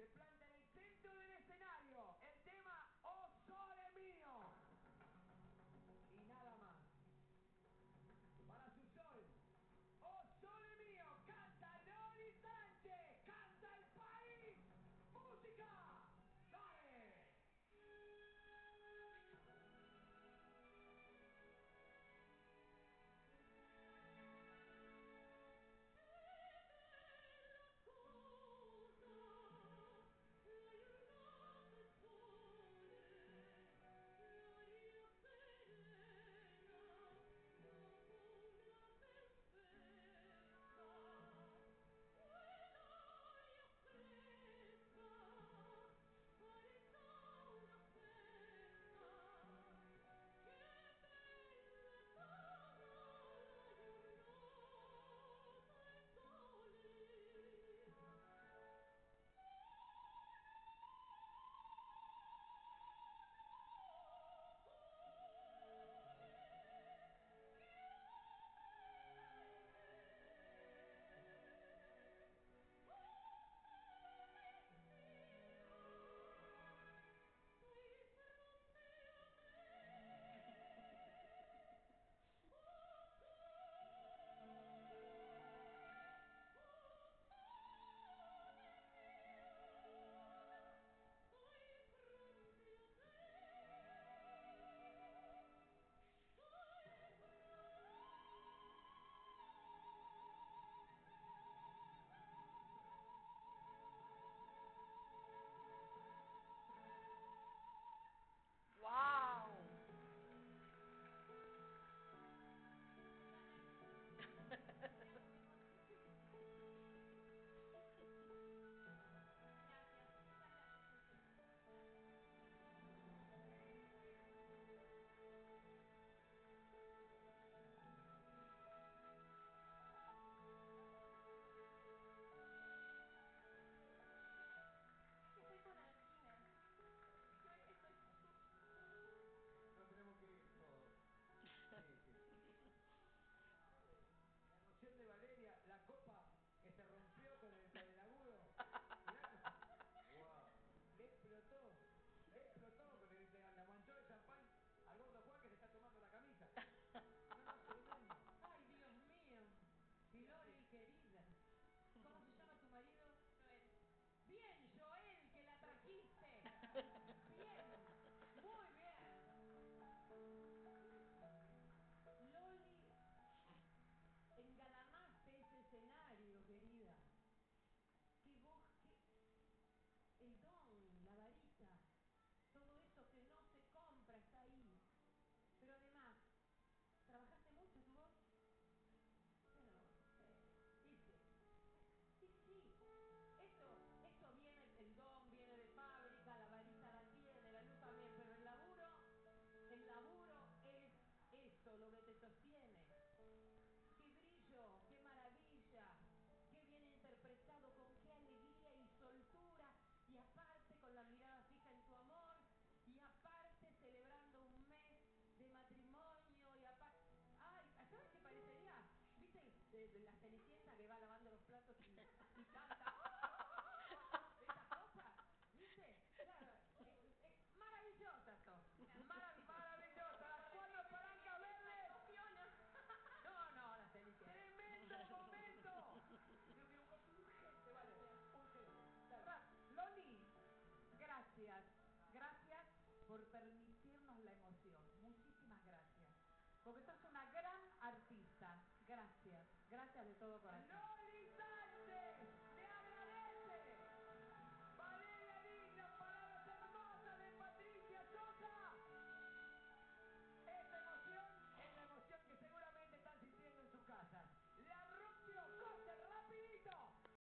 The plan porque sos una gran artista. Gracias.